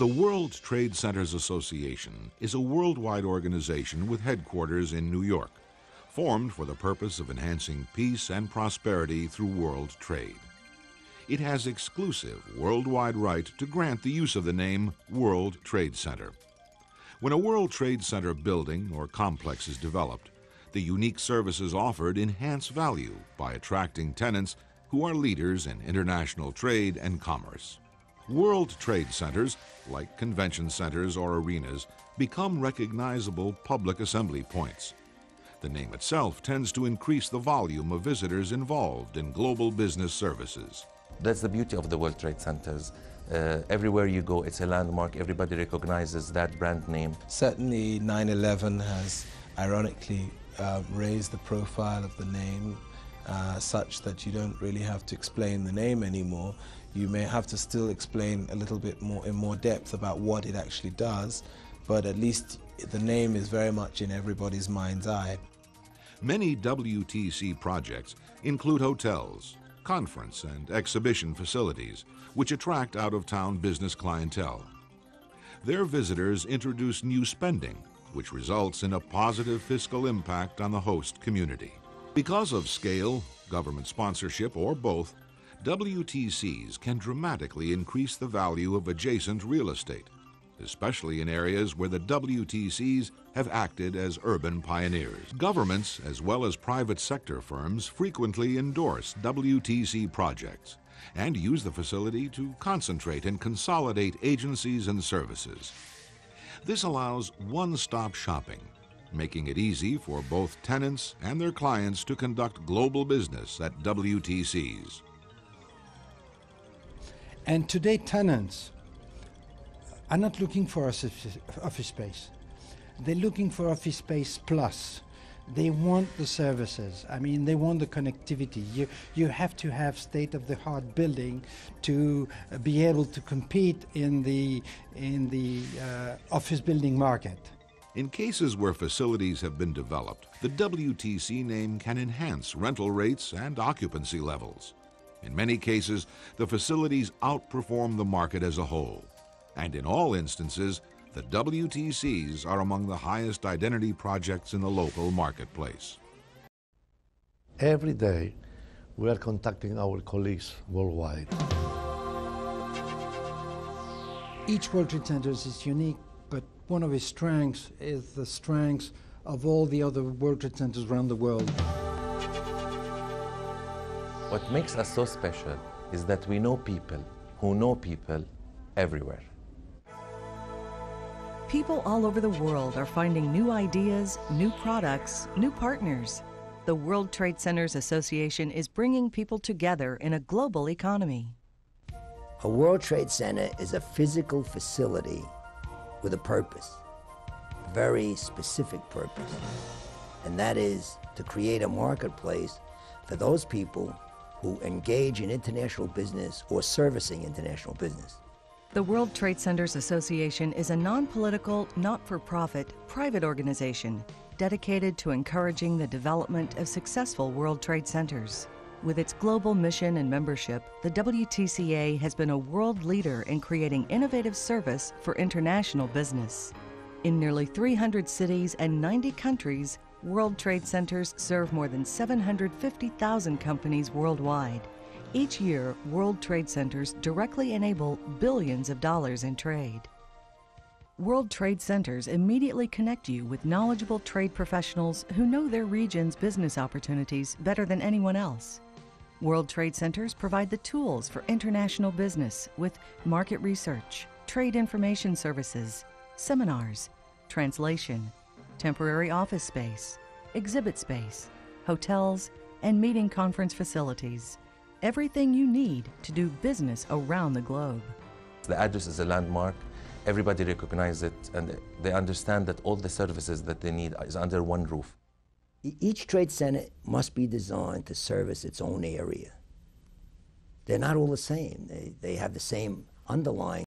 The World Trade Centers Association is a worldwide organization with headquarters in New York, formed for the purpose of enhancing peace and prosperity through world trade. It has exclusive worldwide right to grant the use of the name World Trade Center. When a World Trade Center building or complex is developed, the unique services offered enhance value by attracting tenants who are leaders in international trade and commerce. World Trade Centers, like convention centers or arenas, become recognizable public assembly points. The name itself tends to increase the volume of visitors involved in global business services. That's the beauty of the World Trade Centers. Uh, everywhere you go, it's a landmark. Everybody recognizes that brand name. Certainly 9-11 has ironically uh, raised the profile of the name uh, such that you don't really have to explain the name anymore. You may have to still explain a little bit more in more depth about what it actually does, but at least the name is very much in everybody's mind's eye. Many WTC projects include hotels, conference and exhibition facilities, which attract out-of-town business clientele. Their visitors introduce new spending, which results in a positive fiscal impact on the host community. Because of scale, government sponsorship, or both, WTCs can dramatically increase the value of adjacent real estate, especially in areas where the WTCs have acted as urban pioneers. Governments, as well as private sector firms, frequently endorse WTC projects and use the facility to concentrate and consolidate agencies and services. This allows one-stop shopping, making it easy for both tenants and their clients to conduct global business at WTCs. And today tenants are not looking for office, space. They're looking for office space plus. They want the services. I mean, they want the connectivity. You, you have to have state-of-the-art building to uh, be able to compete in the, in the uh, office building market. In cases where facilities have been developed, the WTC name can enhance rental rates and occupancy levels. In many cases, the facilities outperform the market as a whole. And in all instances, the WTCs are among the highest identity projects in the local marketplace. Every day, we are contacting our colleagues worldwide. Each World Trade Center is unique, but one of its strengths is the strengths of all the other World Trade Centers around the world. What makes us so special is that we know people who know people everywhere. People all over the world are finding new ideas, new products, new partners. The World Trade Centers Association is bringing people together in a global economy. A World Trade Center is a physical facility with a purpose, a very specific purpose, and that is to create a marketplace for those people who engage in international business or servicing international business. The World Trade Centers Association is a non-political, not-for-profit, private organization dedicated to encouraging the development of successful World Trade Centers. With its global mission and membership, the WTCA has been a world leader in creating innovative service for international business. In nearly 300 cities and 90 countries, World Trade Centers serve more than 750,000 companies worldwide. Each year, World Trade Centers directly enable billions of dollars in trade. World Trade Centers immediately connect you with knowledgeable trade professionals who know their region's business opportunities better than anyone else. World Trade Centers provide the tools for international business with market research, trade information services, seminars, translation, temporary office space, exhibit space, hotels, and meeting conference facilities. Everything you need to do business around the globe. The address is a landmark. Everybody recognizes it and they understand that all the services that they need is under one roof. Each trade center must be designed to service its own area. They're not all the same. They, they have the same underlying